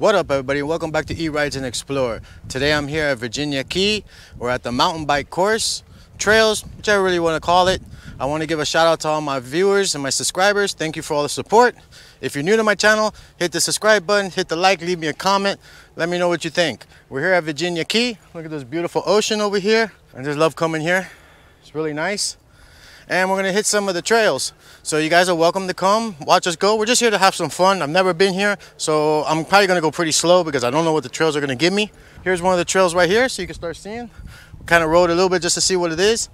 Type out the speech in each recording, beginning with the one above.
What up everybody welcome back to E-Rides and Explore. Today I'm here at Virginia Key. We're at the mountain bike course, trails, whichever really want to call it. I want to give a shout out to all my viewers and my subscribers. Thank you for all the support. If you're new to my channel, hit the subscribe button, hit the like, leave me a comment. Let me know what you think. We're here at Virginia Key. Look at this beautiful ocean over here. I just love coming here. It's really nice. And we're gonna hit some of the trails. So you guys are welcome to come, watch us go. We're just here to have some fun. I've never been here, so I'm probably gonna go pretty slow because I don't know what the trails are gonna give me. Here's one of the trails right here, so you can start seeing. Kind of rode a little bit just to see what it is.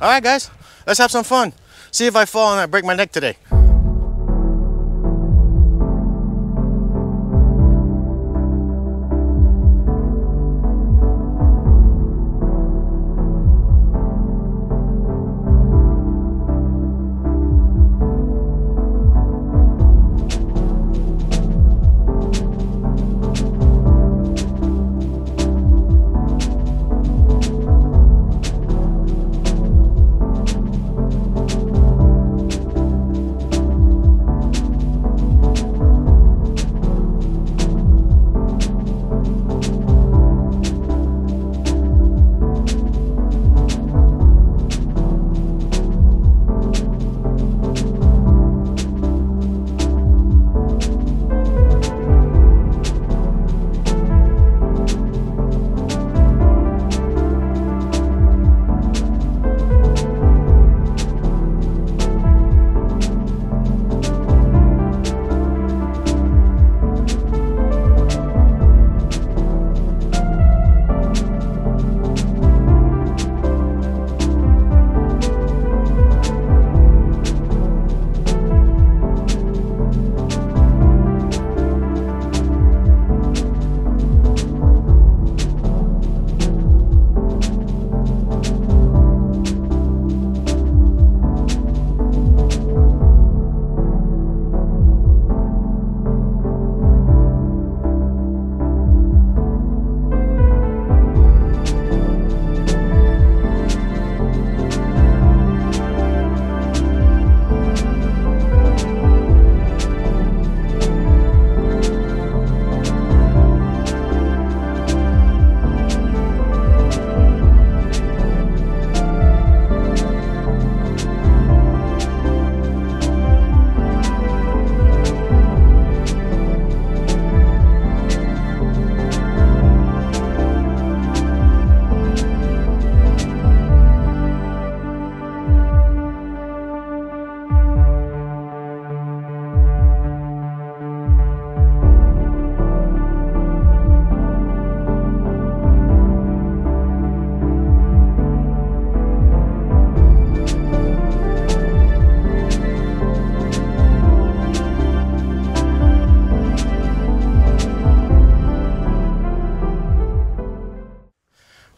All right, guys, let's have some fun. See if I fall and I break my neck today.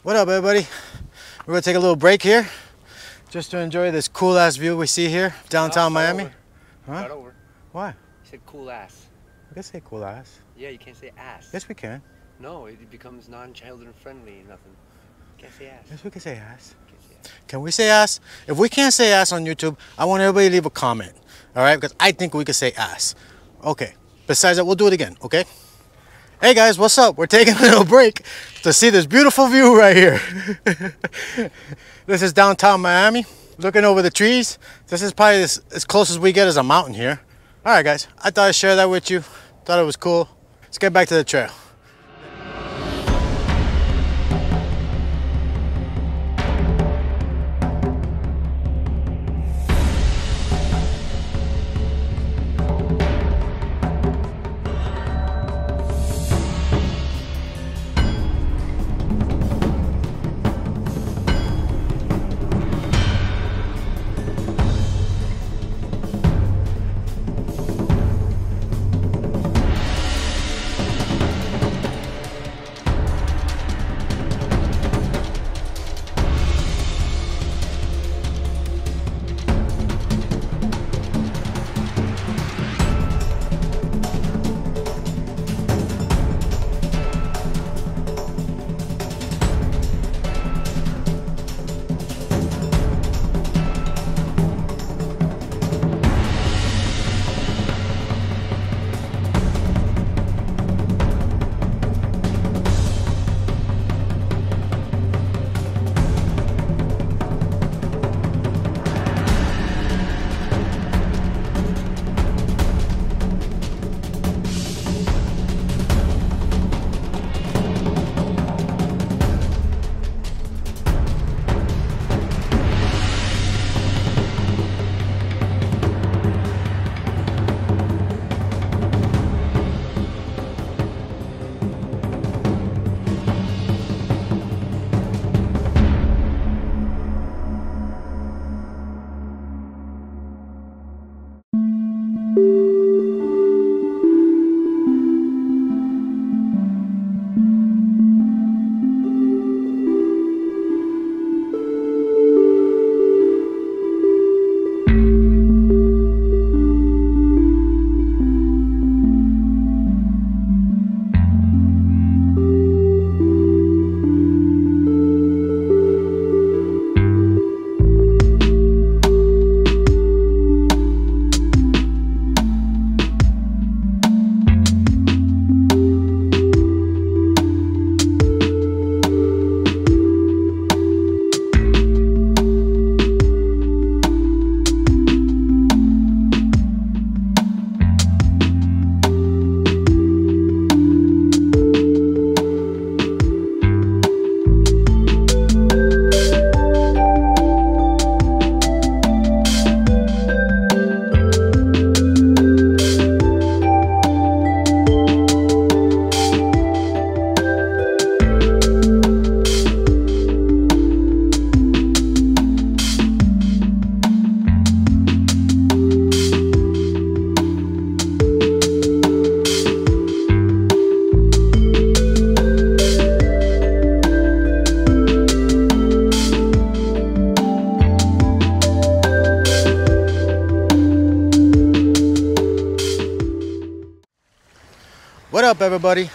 What up, everybody? We're gonna take a little break here just to enjoy this cool ass view we see here, downtown No, Miami. over. Huh? Start over. Why? You said cool ass. I can say cool ass. Yeah, you can't say ass. Yes, we can. No, it becomes non-children friendly. Nothing. Can't say ass. Yes, we can say ass. Can't say ass. Can we say ass? If we can't say ass on YouTube, I want everybody to leave a comment. All right? Because I think we could say ass. Okay. Besides that, we'll do it again. Okay? Hey guys, what's up? We're taking a little break to see this beautiful view right here. this is downtown Miami. Looking over the trees. This is probably as, as close as we get as a mountain here. All right, guys. I thought I'd share that with you. Thought it was cool. Let's get back to the trail. Up, everybody?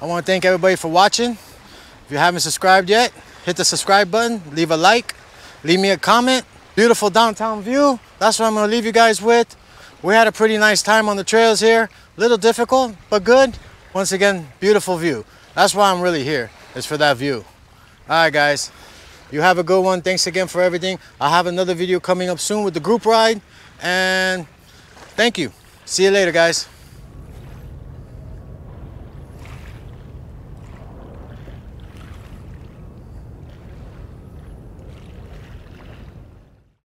I want to thank everybody for watching. If you haven't subscribed yet, hit the subscribe button, leave a like, leave me a comment. Beautiful downtown view. That's what I'm going to leave you guys with. We had a pretty nice time on the trails here. Little difficult, but good. Once again, beautiful view. That's why I'm really here, is for that view. All right, guys. You have a good one. Thanks again for everything. I'll have another video coming up soon with the group ride. And thank you. See you later, guys.